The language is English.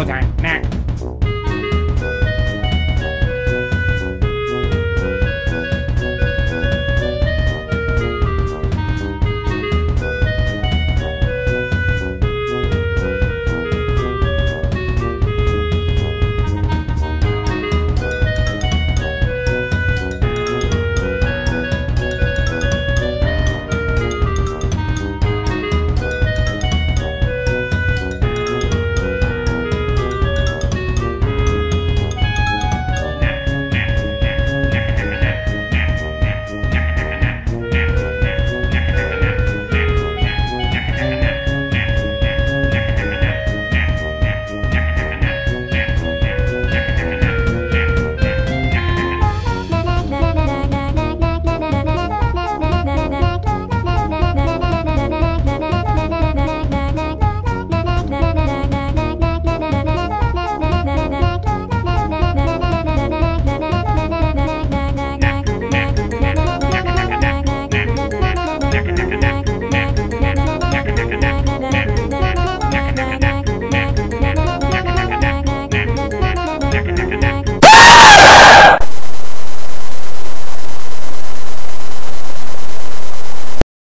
all the time. Nah. Chaca.